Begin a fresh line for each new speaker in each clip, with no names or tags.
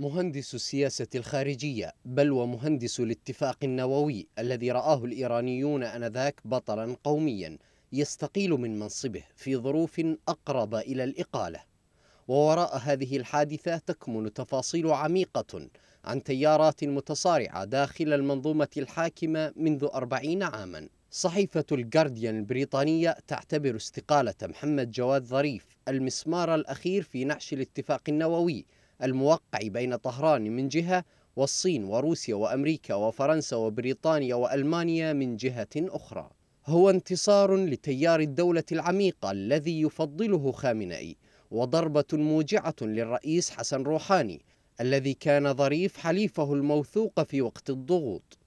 مهندس السياسة الخارجية بل ومهندس الاتفاق النووي الذي رآه الإيرانيون أنذاك بطلا قوميا يستقيل من منصبه في ظروف أقرب إلى الإقالة. ووراء هذه الحادثة تكمن تفاصيل عميقة عن تيارات متصارعة داخل المنظومة الحاكمة منذ أربعين عاما. صحيفة الجارديان البريطانية تعتبر استقالة محمد جواد ظريف المسمار الأخير في نعش الاتفاق النووي الموقع بين طهران من جهة والصين وروسيا وأمريكا وفرنسا وبريطانيا وألمانيا من جهة أخرى. هو انتصار لتيار الدولة العميقة الذي يفضله خامنئي وضربة موجعة للرئيس حسن روحاني الذي كان ظريف حليفه الموثوق في وقت الضغوط.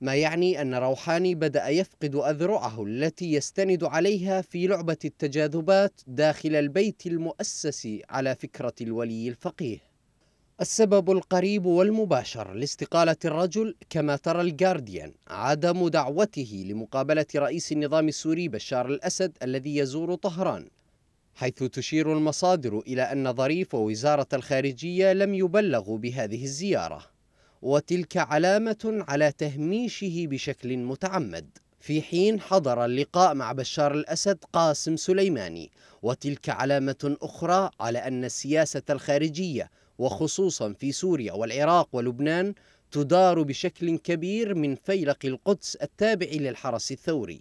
ما يعني أن روحاني بدأ يفقد أذرعه التي يستند عليها في لعبة التجاذبات داخل البيت المؤسس على فكرة الولي الفقيه. السبب القريب والمباشر لاستقالة الرجل كما ترى الجارديان عدم دعوته لمقابلة رئيس النظام السوري بشار الأسد الذي يزور طهران حيث تشير المصادر إلى أن ظريف ووزارة الخارجية لم يبلغوا بهذه الزيارة وتلك علامة على تهميشه بشكل متعمد. في حين حضر اللقاء مع بشار الأسد قاسم سليماني وتلك علامة أخرى على أن السياسة الخارجية وخصوصا في سوريا والعراق ولبنان تدار بشكل كبير من فيلق القدس التابع للحرس الثوري.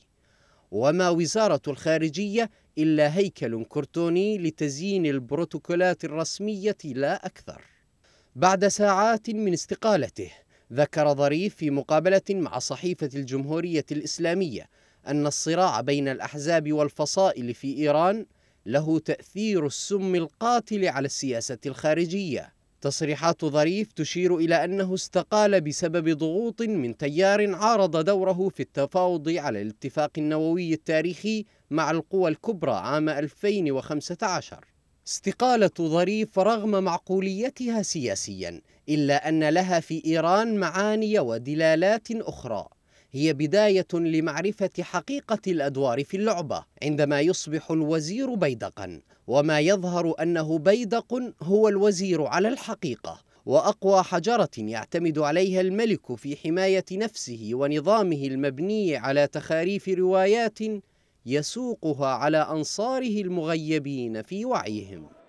وما وزارة الخارجية إلا هيكل كرتوني لتزيين البروتوكولات الرسمية لا أكثر. بعد ساعات من استقالته ذكر ظريف في مقابلة مع صحيفة الجمهورية الإسلامية أن الصراع بين الأحزاب والفصائل في إيران له تأثير السم القاتل على السياسة الخارجية. تصريحات ظريف تشير إلى أنه استقال بسبب ضغوط من تيار عارض دوره في التفاوض على الاتفاق النووي التاريخي مع القوى الكبرى عام 2015 استقالة ظريف رغم معقوليتها سياسيا إلا أن لها في إيران معاني ودلالات أخرى. هي بداية لمعرفة حقيقة الأدوار في اللعبة عندما يصبح الوزير بيدقا وما يظهر أنه بيدق هو الوزير على الحقيقة. وأقوى حجرة يعتمد عليها الملك في حماية نفسه ونظامه المبني على تخاريف روايات يسوقها على أنصاره المغيبين في وعيهم.